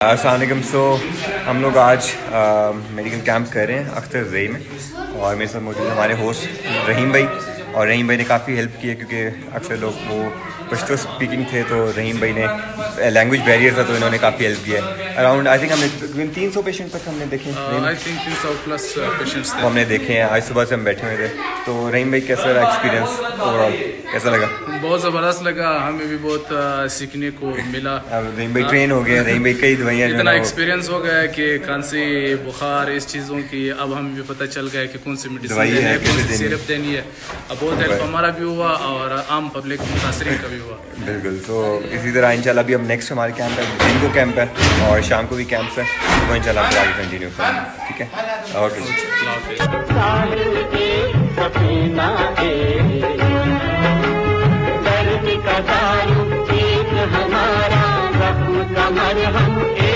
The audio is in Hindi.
असलम सो हम लोग आज मेडिकल कैंप कर रहे हैं अख्तर जई में और मेरे साथ मौजूद हमारे होस्ट रहीम भाई और रहीम भाई ने काफ़ी हेल्प की है क्योंकि अक्सर लोग वो पश्तो स्पीकिंग थे तो रहीम भाई ने लैंग्वेज बैरियर था तो इन्होंने काफ़ी हेल्प किया है। अराउंड आई थिंक हमने तकरीबन तीन सौ पेशेंट तक हमने देखे आई थिंक तीन सौ प्लस पेशेंट्स हमने देखे हैं। आज सुबह से हम बैठे हुए थे। तो रहीम भाई कैसा रहा एक्सपीरियंस ओवरऑल कैसा लगा? बहुत ज़बरदस्त लगा। हमें भी बहुत सीखने को मिला। अब रहीम भाई ट्रेन हो गए रहीम भाई कई दवाइयाँ इतना एक्सपीरियंस हो गया कि खांसी बुखार इस चीज़ों की अब हमें भी पता चल गया है कि कौन सी मेडिसिन देनी है, कौन सी सिरप देनी है। अब बहुत हेल्प हमारा भी हुआ और आम पब्लिक मुतासरीन का भी हुआ। बिल्कुल तो इसी तरह इंशाल्लाह अभी हम नेक्स्ट हमारे कैंप है दिन को कैंप है और शाम को भी कैंप है वो इंशाल्लाह आगे कंटिन्यू करेंगे ठीक है? ओके कमर हम